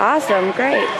Awesome, great.